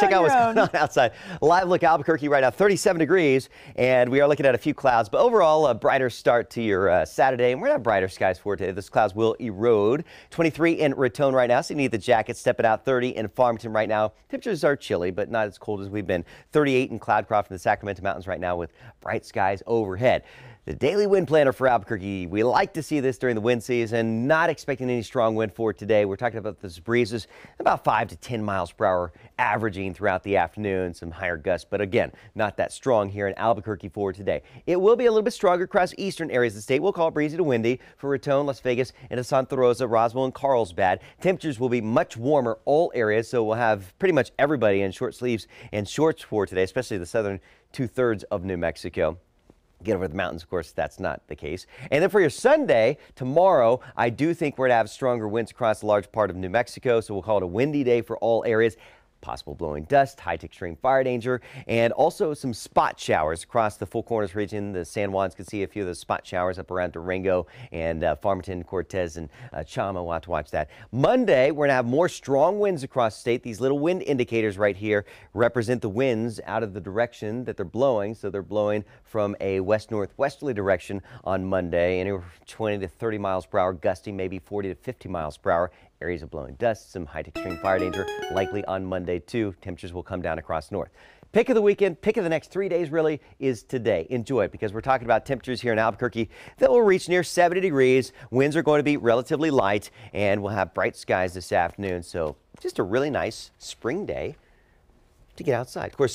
Check out what's going on outside. Live look Albuquerque right now, 37 degrees, and we are looking at a few clouds, but overall a brighter start to your uh, Saturday, and we're gonna have brighter skies for today. This clouds will erode. 23 in Raton right now, so you need the jacket. Stepping out 30 in Farmington right now. Temperatures are chilly, but not as cold as we've been. 38 in Cloudcroft in the Sacramento Mountains right now with bright skies overhead. The daily wind planner for Albuquerque. We like to see this during the wind season. Not expecting any strong wind for today. We're talking about those breezes about 5 to 10 miles per hour averaging throughout the afternoon. Some higher gusts, but again, not that strong here in Albuquerque for today. It will be a little bit stronger across eastern areas of the state. We'll call it breezy to windy for Raton, Las Vegas, into Santa Rosa, Roswell, and Carlsbad. Temperatures will be much warmer all areas, so we'll have pretty much everybody in short sleeves and shorts for today, especially the southern two thirds of New Mexico get over the mountains. Of course, that's not the case. And then for your Sunday, tomorrow, I do think we're going to have stronger winds across a large part of New Mexico. So we'll call it a windy day for all areas possible blowing dust, high to extreme fire danger, and also some spot showers across the Four Corners region. The San Juans can see a few of those spot showers up around Durango and uh, Farmington, Cortez, and uh, Chama. We'll have to watch that. Monday, we're going to have more strong winds across the state. These little wind indicators right here represent the winds out of the direction that they're blowing. So they're blowing from a west-northwesterly direction on Monday, anywhere from 20 to 30 miles per hour, gusting maybe 40 to 50 miles per hour. Areas of blowing dust, some high to extreme fire danger likely on Monday too. Temperatures will come down across north. Pick of the weekend, pick of the next three days really is today. Enjoy it because we're talking about temperatures here in Albuquerque that will reach near 70 degrees. Winds are going to be relatively light and we'll have bright skies this afternoon. So just a really nice spring day to get outside. Of course,